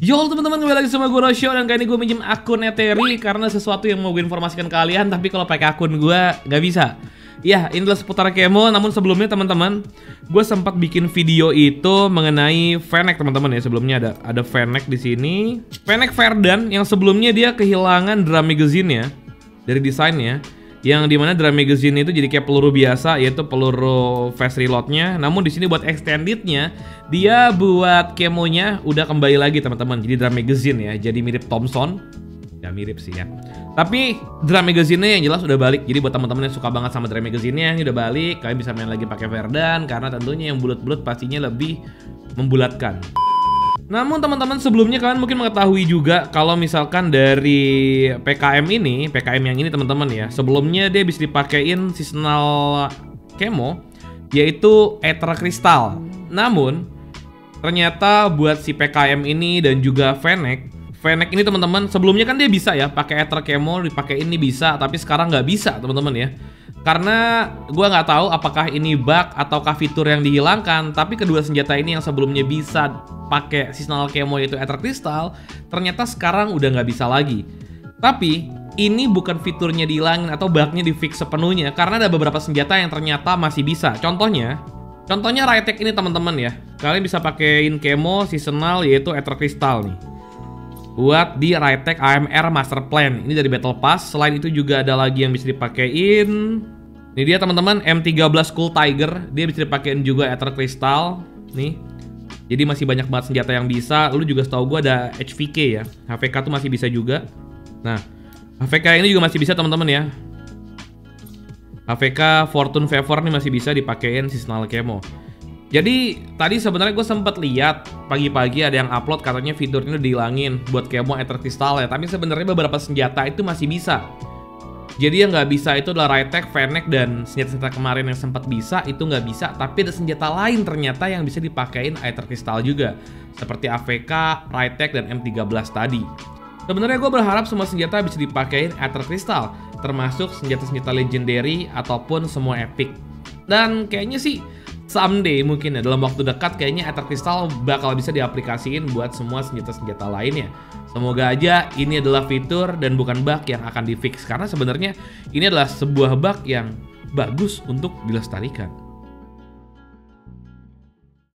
Yo teman-teman kembali lagi sama gue Rosyo dan kali ini gue minjem akun Eteri karena sesuatu yang mau gue informasikan kalian tapi kalau pakai akun gue nggak bisa. Ya ini adalah seputar kemo namun sebelumnya teman-teman gue sempat bikin video itu mengenai Fennec teman-teman ya sebelumnya ada ada Fennec di sini. Fennec Verdan yang sebelumnya dia kehilangan drum magazine ya dari desainnya yang di mana drum magazine itu jadi kayak peluru biasa yaitu peluru fast reloadnya. Namun di sini buat extendednya dia buat kemonya udah kembali lagi teman-teman. Jadi drum magazine ya jadi mirip Thompson ya mirip sih ya. Tapi drum magazine yang jelas udah balik. Jadi buat teman-teman yang suka banget sama drum magazine-nya ini udah balik. Kalian bisa main lagi pakai Verdan karena tentunya yang bulat-bulat pastinya lebih membulatkan namun teman-teman sebelumnya kalian mungkin mengetahui juga kalau misalkan dari PKM ini, PKM yang ini teman-teman ya, sebelumnya dia bisa dipakein seasonal kemo yaitu Ether Crystal. Namun ternyata buat si PKM ini dan juga Fennec Fennec ini teman-teman sebelumnya kan dia bisa ya pakai Ether Kemo dipakai ini bisa tapi sekarang nggak bisa teman-teman ya karena gue nggak tahu apakah ini bug ataukah fitur yang dihilangkan tapi kedua senjata ini yang sebelumnya bisa pakai seasonal kemo yaitu Ether Crystal ternyata sekarang udah nggak bisa lagi. Tapi ini bukan fiturnya dihilangin atau bugnya di fix sepenuhnya karena ada beberapa senjata yang ternyata masih bisa. Contohnya contohnya Rytek ini teman-teman ya. Kalian bisa pakein kemo seasonal yaitu Ether Crystal nih buat di Rytek AMR Master Plan. Ini dari Battle Pass. Selain itu juga ada lagi yang bisa dipakein. Ini dia teman-teman M13 Cool Tiger. Dia bisa dipakein juga Ether Crystal. Nih. Jadi masih banyak banget senjata yang bisa. Lu juga setahu gue ada HVK ya. HVK tuh masih bisa juga. Nah, HVK ini juga masih bisa teman-teman ya. HVK Fortune Favor nih masih bisa dipakein seasonal camo. Jadi tadi sebenarnya gue sempat lihat pagi-pagi ada yang upload katanya fitur ini dihilangin buat kemo Ether Crystal ya. Tapi sebenarnya beberapa senjata itu masih bisa. Jadi yang nggak bisa itu adalah Rytek, Fennec dan senjata-senjata kemarin yang sempat bisa itu nggak bisa. Tapi ada senjata lain ternyata yang bisa dipakein Ether Crystal juga. Seperti AVK, Rytek dan M13 tadi. Sebenarnya gue berharap semua senjata bisa dipakein Ether Crystal, termasuk senjata-senjata legendary ataupun semua epic. Dan kayaknya sih someday mungkin ya dalam waktu dekat kayaknya Ether Crystal bakal bisa diaplikasiin buat semua senjata-senjata lainnya. Semoga aja ini adalah fitur dan bukan bug yang akan di fix karena sebenarnya ini adalah sebuah bug yang bagus untuk dilestarikan.